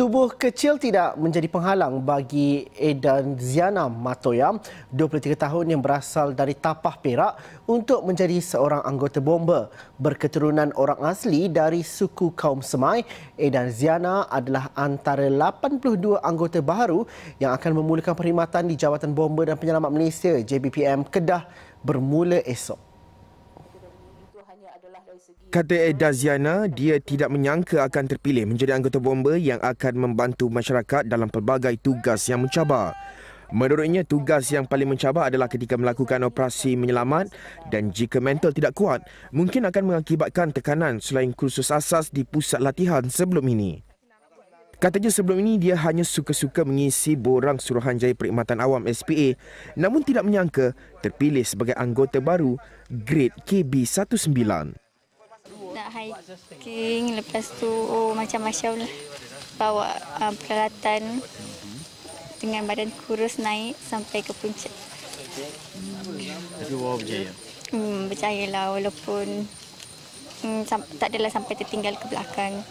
Tubuh kecil tidak menjadi penghalang bagi Edan Ziana Matoyam, 23 tahun yang berasal dari Tapah Perak untuk menjadi seorang anggota bomba. Berketurunan orang asli dari suku kaum Semai, Edan Ziana adalah antara 82 anggota baru yang akan memulakan perkhidmatan di Jawatan Bomba dan Penyelamat Malaysia JBPM Kedah bermula esok. Kata Edaziana, dia tidak menyangka akan terpilih menjadi anggota bomba yang akan membantu masyarakat dalam pelbagai tugas yang mencabar. Menurutnya, tugas yang paling mencabar adalah ketika melakukan operasi menyelamat dan jika mental tidak kuat, mungkin akan mengakibatkan tekanan selain kursus asas di pusat latihan sebelum ini. Katanya sebelum ini dia hanya suka-suka mengisi borang Suruhanjaya Perkhidmatan Awam SPA namun tidak menyangka terpilih sebagai anggota baru grade KB19 nak hiking lepas tu oh, macam-macam lah bawa uh, peralatan dengan badan kurus naik sampai ke puncak. Tapi bawa berjaya? Hmm, berjaya lah walaupun hmm, tak adalah sampai tertinggal ke belakang.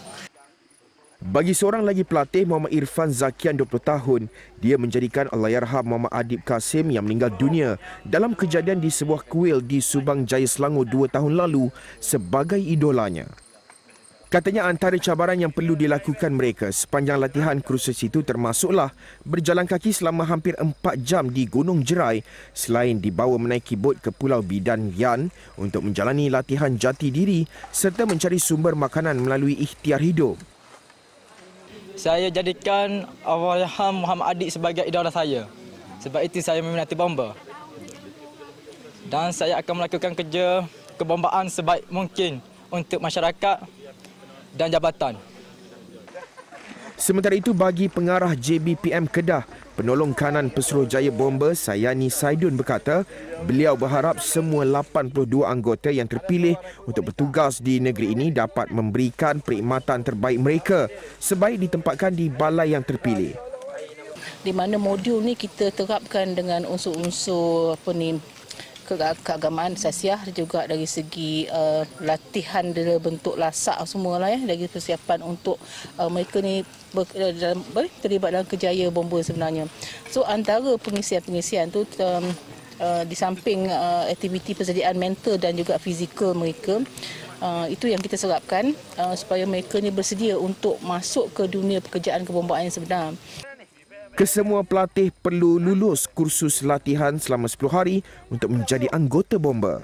Bagi seorang lagi pelatih Muhammad Irfan Zakian 20 tahun, dia menjadikan Allahyarham Muhammad Adib Kasim yang meninggal dunia dalam kejadian di sebuah kuil di Subang Jaya Selangor 2 tahun lalu sebagai idolanya. Katanya antara cabaran yang perlu dilakukan mereka sepanjang latihan kursus itu termasuklah berjalan kaki selama hampir 4 jam di Gunung Jerai selain dibawa menaiki bot ke Pulau Bidan Yan untuk menjalani latihan jati diri serta mencari sumber makanan melalui ikhtiar hidup saya jadikan Allahyarham Muhammad Adik sebagai idola saya. Sebab itu saya meminati bomba. Dan saya akan melakukan kerja kebombaan sebaik mungkin untuk masyarakat dan jabatan. Sementara itu bagi pengarah JBPM Kedah, penolong kanan Pesuruhjaya Bomba Sayani Saidun berkata, beliau berharap semua 82 anggota yang terpilih untuk bertugas di negeri ini dapat memberikan perkhidmatan terbaik mereka sebaik ditempatkan di balai yang terpilih. Di mana modul ni kita terapkan dengan unsur-unsur apa ni keagamaan sasiah juga dari segi uh, latihan dalam bentuk lasak semua lah ya dari persiapan untuk uh, mereka ni ber, dalam, ber, terlibat dalam kejaya bomba sebenarnya. So antara pengisian-pengisian tu um, uh, di samping uh, aktiviti persediaan mental dan juga fizikal mereka Uh, itu yang kita serapkan uh, supaya mereka ni bersedia untuk masuk ke dunia pekerjaan kebombaan yang sebenar. Kesemua pelatih perlu lulus kursus latihan selama 10 hari untuk menjadi anggota bomba.